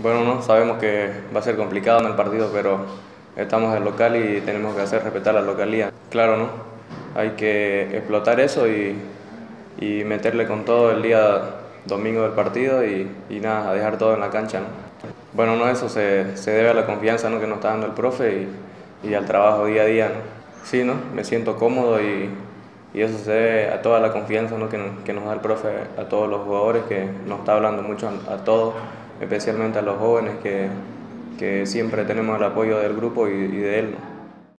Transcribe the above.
Bueno, no, sabemos que va a ser complicado en el partido, pero estamos en local y tenemos que hacer respetar la localidad. Claro, ¿no? Hay que explotar eso y, y meterle con todo el día domingo del partido y, y, nada, a dejar todo en la cancha, ¿no? Bueno, no, eso se, se debe a la confianza ¿no? que nos está dando el profe y, y al trabajo día a día, ¿no? Sí, ¿no? Me siento cómodo y, y eso se debe a toda la confianza ¿no? que, que, nos, da el profe a todos los jugadores, que nos está hablando mucho a, a todos especialmente a los jóvenes que, que siempre tenemos el apoyo del grupo y, de él.